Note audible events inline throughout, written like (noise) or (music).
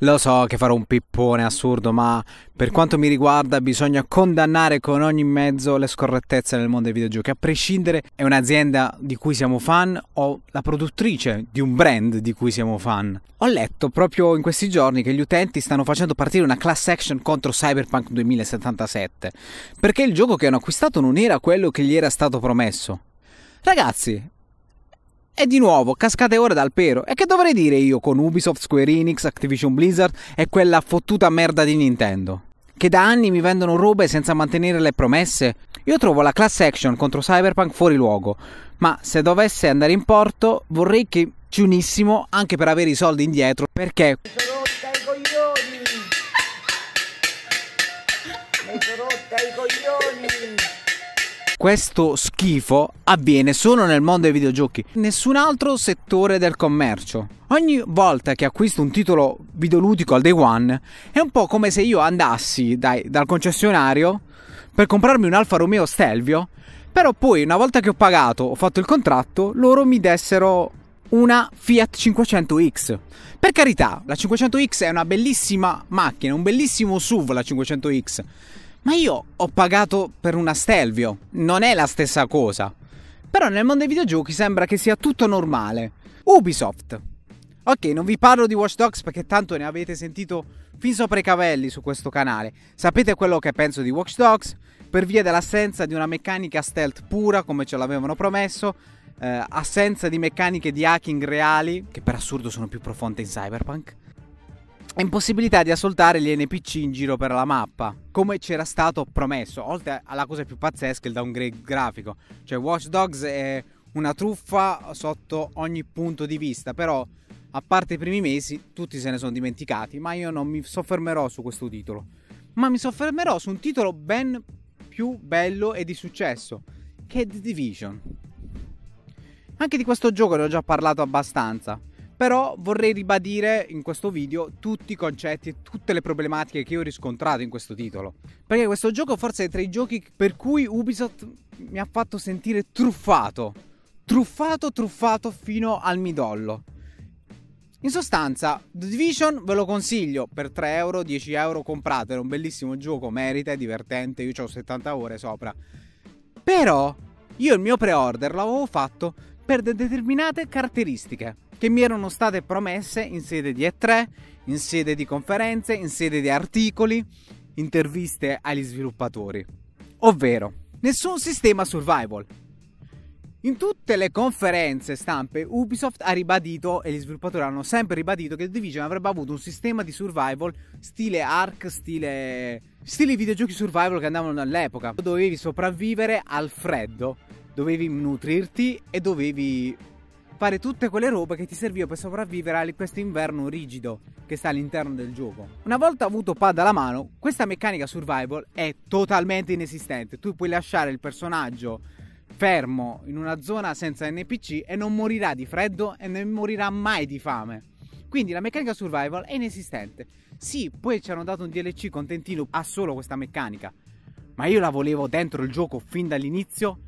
Lo so che farò un pippone assurdo, ma per quanto mi riguarda bisogna condannare con ogni mezzo le scorrettezze nel mondo dei videogiochi, a prescindere è un'azienda di cui siamo fan o la produttrice di un brand di cui siamo fan. Ho letto proprio in questi giorni che gli utenti stanno facendo partire una class action contro Cyberpunk 2077, perché il gioco che hanno acquistato non era quello che gli era stato promesso. Ragazzi, e di nuovo, cascate ore dal pero. E che dovrei dire io con Ubisoft, Square Enix, Activision Blizzard e quella fottuta merda di Nintendo? Che da anni mi vendono robe senza mantenere le promesse? Io trovo la class action contro Cyberpunk fuori luogo, ma se dovesse andare in porto vorrei che ci unissimo anche per avere i soldi indietro, perché... Questo schifo avviene solo nel mondo dei videogiochi, nessun altro settore del commercio. Ogni volta che acquisto un titolo videoludico al day one è un po' come se io andassi dai, dal concessionario per comprarmi un Alfa Romeo Stelvio, però poi una volta che ho pagato, ho fatto il contratto, loro mi dessero una Fiat 500X. Per carità, la 500X è una bellissima macchina, un bellissimo SUV la 500X ma io ho pagato per una Stelvio, non è la stessa cosa. Però nel mondo dei videogiochi sembra che sia tutto normale. Ubisoft. Ok, non vi parlo di Watch Dogs perché tanto ne avete sentito fin sopra i cavelli su questo canale. Sapete quello che penso di Watch Dogs? Per via dell'assenza di una meccanica stealth pura come ce l'avevano promesso, eh, assenza di meccaniche di hacking reali, che per assurdo sono più profonde in Cyberpunk impossibilità di ascoltare gli NPC in giro per la mappa, come c'era stato promesso, oltre alla cosa più pazzesca, il downgrade grafico. Cioè Watch Dogs è una truffa sotto ogni punto di vista, però a parte i primi mesi tutti se ne sono dimenticati, ma io non mi soffermerò su questo titolo, ma mi soffermerò su un titolo ben più bello e di successo, che è The Division. Anche di questo gioco ne ho già parlato abbastanza. Però vorrei ribadire in questo video tutti i concetti e tutte le problematiche che ho riscontrato in questo titolo. Perché questo gioco forse è tra i giochi per cui Ubisoft mi ha fatto sentire truffato. Truffato, truffato fino al midollo. In sostanza, The Division ve lo consiglio per 3 euro, 10 euro, compratelo, è un bellissimo gioco, merita, è divertente, io ho 70 ore sopra. Però io il mio pre-order l'avevo fatto per determinate caratteristiche che mi erano state promesse in sede di E3, in sede di conferenze, in sede di articoli, interviste agli sviluppatori. Ovvero, nessun sistema survival. In tutte le conferenze stampe Ubisoft ha ribadito e gli sviluppatori hanno sempre ribadito che The Division avrebbe avuto un sistema di survival stile Ark, stile stile videogiochi survival che andavano all'epoca. Dovevi sopravvivere al freddo, dovevi nutrirti e dovevi fare tutte quelle robe che ti servivano per sopravvivere a questo inverno rigido che sta all'interno del gioco. Una volta avuto pad alla mano, questa meccanica survival è totalmente inesistente. Tu puoi lasciare il personaggio fermo in una zona senza NPC e non morirà di freddo e non morirà mai di fame. Quindi la meccanica survival è inesistente. Sì, poi ci hanno dato un DLC contentino a solo questa meccanica, ma io la volevo dentro il gioco fin dall'inizio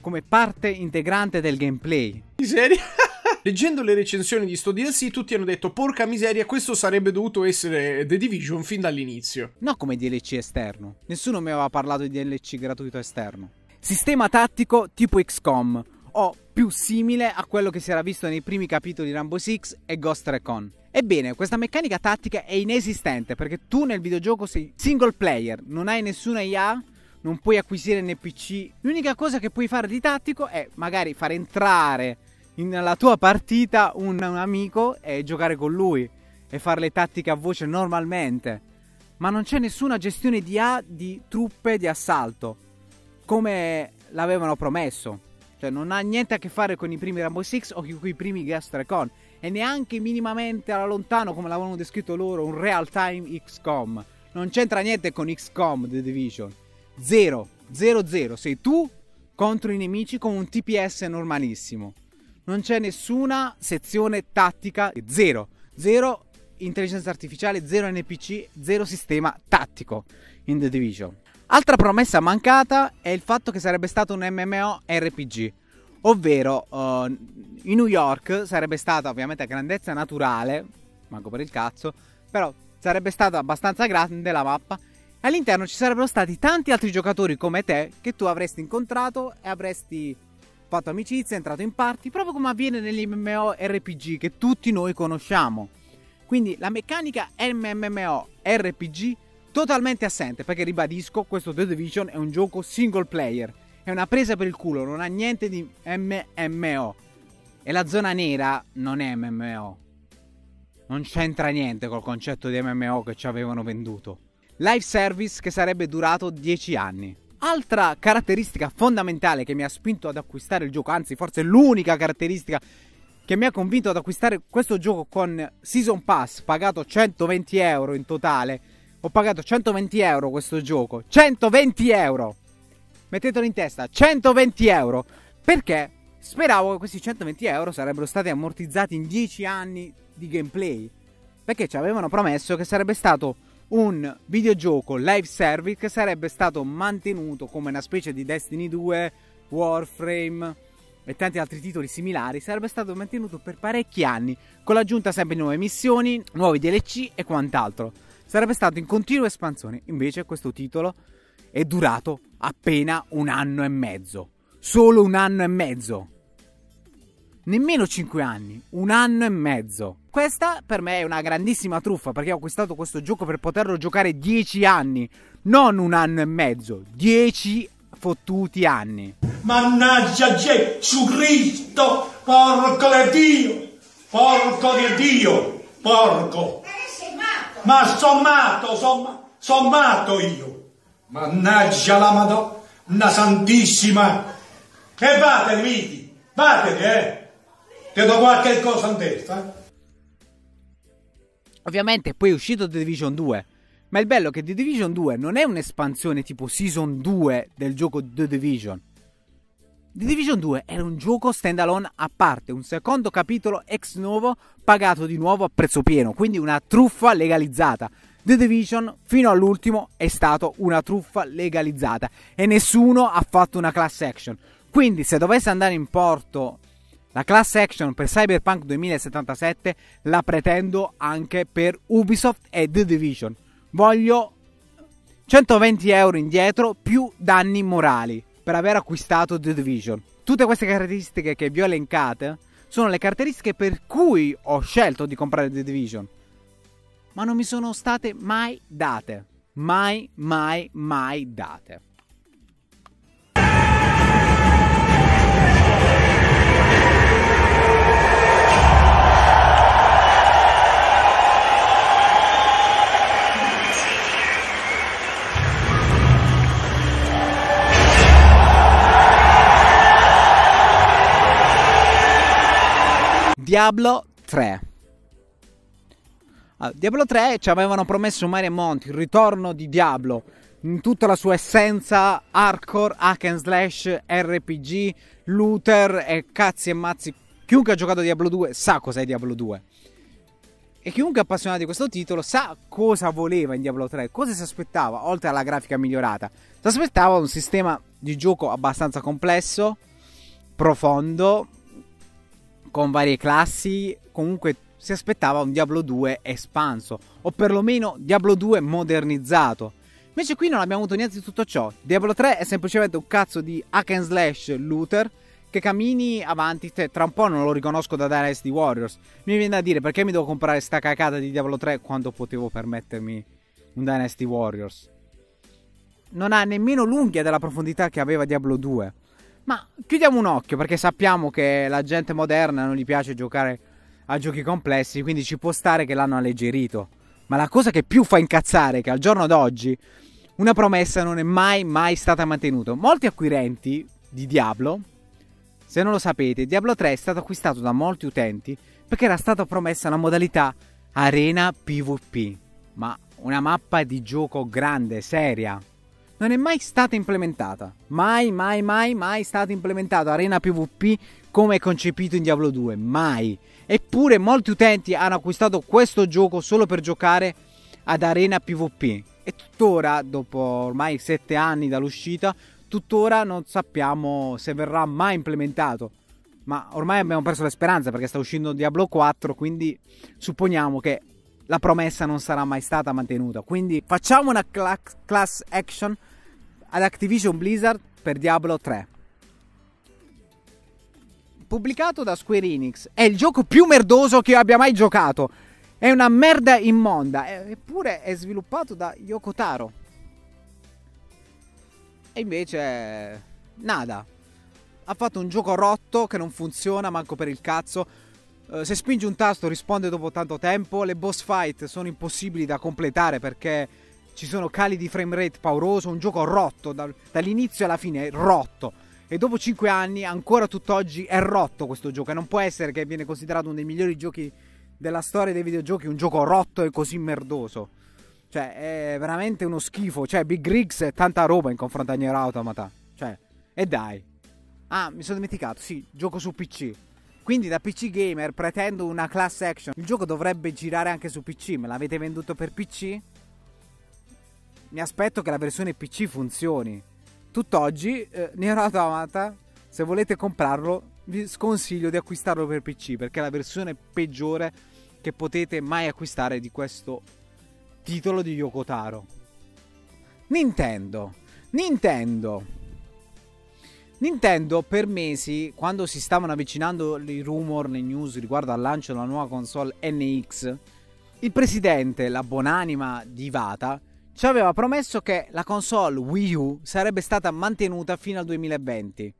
come parte integrante del gameplay. Miseria. (laughs) Leggendo le recensioni di sto DLC, tutti hanno detto: Porca miseria, questo sarebbe dovuto essere The Division fin dall'inizio. No, come DLC esterno. Nessuno mi aveva parlato di DLC gratuito esterno. Sistema tattico tipo XCOM, o più simile a quello che si era visto nei primi capitoli di Rainbow Six e Ghost Recon. Ebbene, questa meccanica tattica è inesistente perché tu nel videogioco sei single player, non hai nessuna IA non puoi acquisire NPC. L'unica cosa che puoi fare di tattico è magari far entrare nella tua partita un, un amico e giocare con lui e fare le tattiche a voce normalmente. Ma non c'è nessuna gestione di A di truppe di assalto come l'avevano promesso. Cioè, non ha niente a che fare con i primi Rainbow Six o con i primi Guest Recon. E neanche minimamente alla lontano, come l'avevano descritto loro, un real time XCOM. Non c'entra niente con XCOM The Division. 0, 0, 0. Sei tu contro i nemici con un TPS normalissimo. Non c'è nessuna sezione tattica, 0. 0 intelligenza artificiale, 0 NPC, 0 sistema tattico in The Division. Altra promessa mancata è il fatto che sarebbe stato un MMORPG, ovvero uh, in New York sarebbe stata ovviamente a grandezza naturale, manco per il cazzo, Però sarebbe stata abbastanza grande la mappa. All'interno ci sarebbero stati tanti altri giocatori come te che tu avresti incontrato e avresti fatto amicizia, entrato in party, proprio come avviene negli MMORPG che tutti noi conosciamo. Quindi la meccanica MMORPG totalmente assente, perché ribadisco, questo The Division è un gioco single player, è una presa per il culo, non ha niente di MMO. E la zona nera non è MMO. Non c'entra niente col concetto di MMO che ci avevano venduto. Live service che sarebbe durato 10 anni. Altra caratteristica fondamentale che mi ha spinto ad acquistare il gioco, anzi forse l'unica caratteristica che mi ha convinto ad acquistare questo gioco con Season Pass pagato 120 euro in totale. Ho pagato 120 euro questo gioco. 120 euro! Mettetelo in testa, 120 euro! Perché speravo che questi 120 euro sarebbero stati ammortizzati in 10 anni di gameplay. Perché ci avevano promesso che sarebbe stato un videogioco live service che sarebbe stato mantenuto come una specie di Destiny 2, Warframe e tanti altri titoli similari, sarebbe stato mantenuto per parecchi anni, con l'aggiunta sempre di nuove missioni, nuovi DLC e quant'altro. Sarebbe stato in continua espansione, invece questo titolo è durato appena un anno e mezzo. Solo un anno e mezzo nemmeno 5 anni, un anno e mezzo. Questa per me è una grandissima truffa perché ho acquistato questo gioco per poterlo giocare 10 anni, non un anno e mezzo, 10 fottuti anni. Mannaggia Gesù Cristo, porco di Dio, porco di Dio, porco. Ma sommato, sommato, sommato io. Mannaggia la Madonna Santissima. E vattene, miti, vattene, eh. Ti do qualche cosa in testa? Ovviamente poi è uscito The Division 2. Ma il bello è che The Division 2 non è un'espansione tipo Season 2 del gioco The Division. The Division 2 era un gioco standalone a parte, un secondo capitolo ex novo pagato di nuovo a prezzo pieno, quindi una truffa legalizzata. The Division fino all'ultimo è stato una truffa legalizzata e nessuno ha fatto una class action. Quindi se dovesse andare in porto la class action per Cyberpunk 2077 la pretendo anche per Ubisoft e The Division. Voglio 120 euro indietro più danni morali per aver acquistato The Division. Tutte queste caratteristiche che vi ho elencate sono le caratteristiche per cui ho scelto di comprare The Division. Ma non mi sono state mai date. Mai, mai, mai date. Diablo 3. Allora, Diablo 3 ci avevano promesso Mario Monti il ritorno di Diablo in tutta la sua essenza hardcore, hack and slash, RPG, looter e cazzi e mazzi. Chiunque ha giocato Diablo 2 sa cos'è Diablo 2. E chiunque è appassionato di questo titolo sa cosa voleva in Diablo 3, cosa si aspettava, oltre alla grafica migliorata. Si aspettava un sistema di gioco abbastanza complesso, profondo, con varie classi, comunque si aspettava un Diablo 2 espanso, o perlomeno Diablo 2 modernizzato. Invece qui non abbiamo avuto niente di tutto ciò. Diablo 3 è semplicemente un cazzo di hack and slash looter che cammini avanti, te, tra un po' non lo riconosco da Dynasty Warriors. Mi viene da dire perché mi devo comprare sta cacata di Diablo 3 quando potevo permettermi un Dynasty Warriors. Non ha nemmeno l'unghia della profondità che aveva Diablo 2. Ma chiudiamo un occhio perché sappiamo che la gente moderna non gli piace giocare a giochi complessi, quindi ci può stare che l'hanno alleggerito. Ma la cosa che più fa incazzare è che al giorno d'oggi una promessa non è mai mai stata mantenuta. Molti acquirenti di Diablo, se non lo sapete, Diablo 3 è stato acquistato da molti utenti perché era stata promessa una modalità arena PvP, ma una mappa di gioco grande, seria, non è mai stata implementata. Mai, mai, mai, mai stata implementata Arena PvP come è concepito in Diablo 2. Mai. Eppure molti utenti hanno acquistato questo gioco solo per giocare ad Arena PvP. E tuttora, dopo ormai 7 anni dall'uscita, tuttora non sappiamo se verrà mai implementato. Ma ormai abbiamo perso la speranza perché sta uscendo Diablo 4, quindi supponiamo che la promessa non sarà mai stata mantenuta. Quindi facciamo una cla- class action ad Activision Blizzard per Diablo 3. Pubblicato da Square Enix, è il gioco più merdoso che io abbia mai giocato. È una merda immonda, eppure è sviluppato da Yoko Taro. E invece, nada. Ha fatto un gioco rotto che non funziona manco per il cazzo eh, se spingi un tasto risponde dopo tanto tempo, le boss fight sono impossibili da completare perché ci sono cali di frame rate pauroso, un gioco rotto da, dall'inizio alla fine, è rotto. E dopo 5 anni, ancora tutt'oggi, è rotto questo gioco. E non può essere che viene considerato uno dei migliori giochi della storia dei videogiochi, un gioco rotto e così merdoso. Cioè, è veramente uno schifo. Cioè, Big Rigs è tanta roba in confronto a Nier Automata. Cioè, e dai. Ah, mi sono dimenticato, sì, gioco su PC. Quindi da PC gamer pretendo una class action. Il gioco dovrebbe girare anche su PC. Me l'avete venduto per PC? Mi aspetto che la versione PC funzioni. Tutt'oggi, eh, Nier Automata, se volete comprarlo, vi sconsiglio di acquistarlo per PC perché è la versione peggiore che potete mai acquistare di questo titolo di Yokotaro. Nintendo. Nintendo Nintendo per mesi, quando si stavano avvicinando i rumor nei news riguardo al lancio della nuova console NX, il presidente, la buonanima di Ivata, ci aveva promesso che la console Wii U sarebbe stata mantenuta fino al 2020.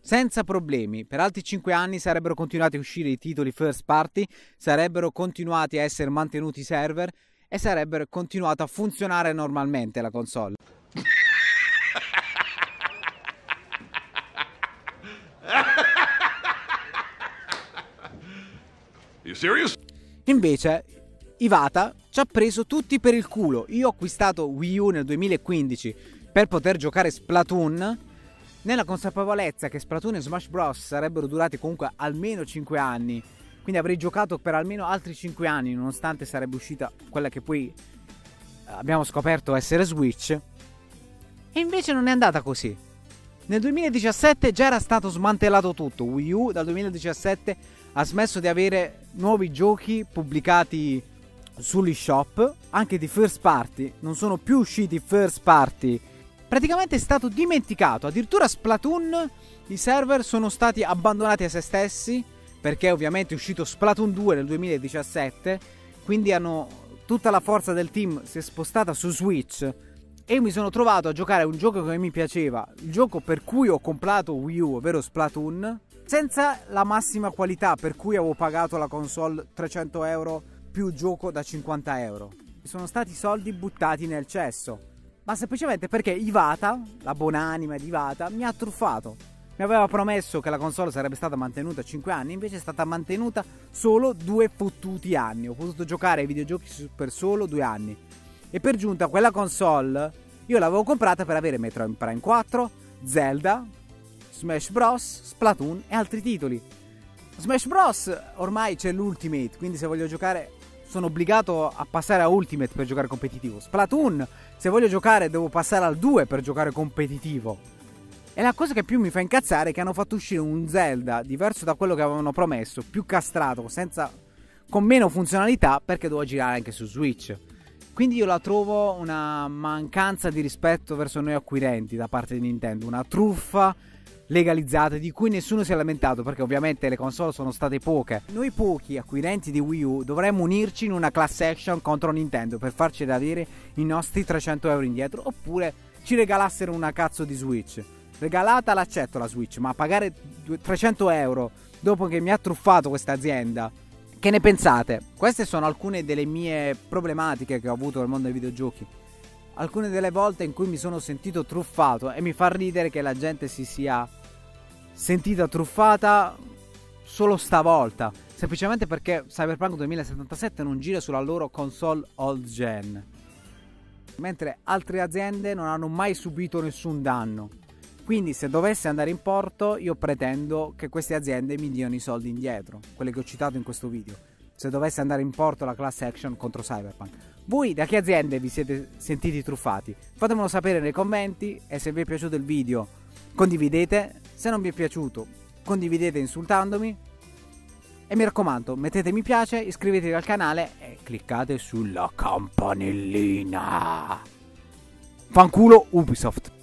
Senza problemi, per altri 5 anni sarebbero continuati a uscire i titoli first party, sarebbero continuati a essere mantenuti i server e sarebbero continuata a funzionare normalmente la console. (laughs) You serious? Invece, Ivata ci ha preso tutti per il culo. Io ho acquistato Wii U nel 2015 per poter giocare Splatoon nella consapevolezza che Splatoon e Smash Bros sarebbero durati comunque almeno 5 anni. Quindi avrei giocato per almeno altri 5 anni, nonostante sarebbe uscita quella che poi abbiamo scoperto essere Switch. E invece non è andata così. Nel 2017 già era stato smantellato tutto. Wii U dal 2017 ha smesso di avere nuovi giochi pubblicati sull'eShop, anche di first party, non sono più usciti first party. Praticamente è stato dimenticato, addirittura Splatoon i server sono stati abbandonati a se stessi perché ovviamente è uscito Splatoon 2 nel 2017, quindi hanno tutta la forza del team si è spostata su Switch e mi sono trovato a giocare a un gioco che mi piaceva, il gioco per cui ho comprato Wii U, ovvero Splatoon, senza la massima qualità per cui avevo pagato la console 300 euro più gioco da 50 euro. Sono stati soldi buttati nel cesso, ma semplicemente perché Ivata, la buonanima di Ivata, mi ha truffato. Mi aveva promesso che la console sarebbe stata mantenuta 5 anni, invece è stata mantenuta solo 2 fottuti anni. Ho potuto giocare ai videogiochi per solo 2 anni. E per giunta quella console io l'avevo comprata per avere Metroid Prime 4, Zelda, Smash Bros, Splatoon e altri titoli. Smash Bros ormai c'è l'Ultimate, quindi se voglio giocare sono obbligato a passare a Ultimate per giocare competitivo. Splatoon, se voglio giocare devo passare al 2 per giocare competitivo. E la cosa che più mi fa incazzare è che hanno fatto uscire un Zelda diverso da quello che avevano promesso, più castrato, senza, con meno funzionalità perché devo girare anche su Switch. Quindi io la trovo una mancanza di rispetto verso noi acquirenti da parte di Nintendo, una truffa legalizzate di cui nessuno si è lamentato perché ovviamente le console sono state poche. Noi pochi acquirenti di Wii U dovremmo unirci in una class action contro Nintendo per farci avere i nostri 300 euro indietro oppure ci regalassero una cazzo di Switch. Regalata l'accetto la Switch, ma pagare 300 euro dopo che mi ha truffato questa azienda. Che ne pensate? Queste sono alcune delle mie problematiche che ho avuto nel mondo dei videogiochi alcune delle volte in cui mi sono sentito truffato e mi fa ridere che la gente si sia sentita truffata solo stavolta, semplicemente perché Cyberpunk 2077 non gira sulla loro console old gen, mentre altre aziende non hanno mai subito nessun danno. Quindi se dovesse andare in porto io pretendo che queste aziende mi diano i soldi indietro, quelle che ho citato in questo video, se dovesse andare in porto la class action contro Cyberpunk. Voi da che aziende vi siete sentiti truffati? Fatemelo sapere nei commenti e se vi è piaciuto il video condividete, se non vi è piaciuto condividete insultandomi E mi raccomando, mettete mi piace, iscrivetevi al canale e cliccate sulla campanellina. Fanculo Ubisoft.